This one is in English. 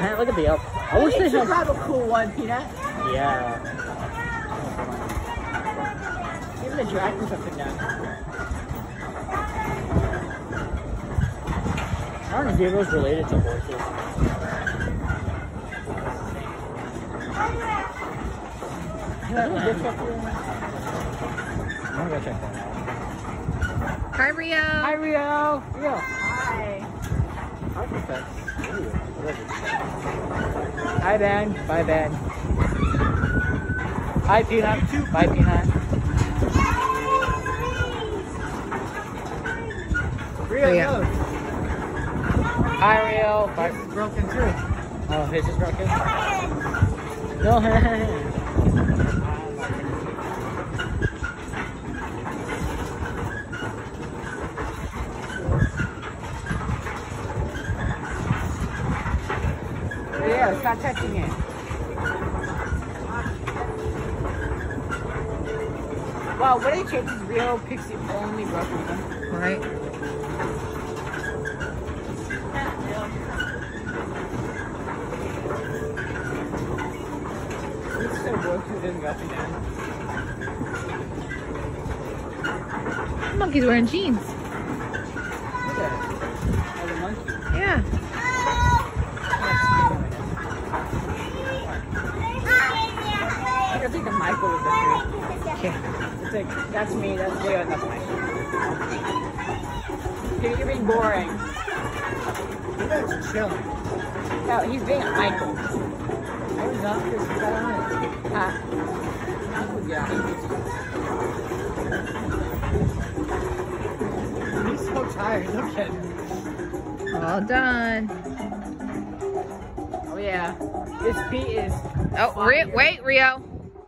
Man, look at the elf. I wish they It's had. kind of a cool one, Peanut. Yeah. Even the dragon's up and down. I don't know if Diego's related to horses. I'm gonna go check that out. Hi, Rio. Hi, Rio. Rio. Hi. Ben. Bye, Ben. Hi, Peanut. Bye, Peanut. Rio, no. Hi, Rio. Bye. This is broken too. Oh, his is broken? No. Rio, stop touching it. Wow, what the chances Rio picks the only one? Right. He's so broke, he doesn't go up and down. Monkey's wearing jeans. Look at it. Oh, the monkey. Yeah. I think the Michael was the three. Yeah. It's like, that's me, that's Leo, that's Michael. Dude, you're being boring. That's chilling. No, he's being a Michael. I was not because he got on it. Huh? Yeah. He's so tired. Look at him. All done. Oh yeah. This Pete is Oh, Rio, wait, Rio.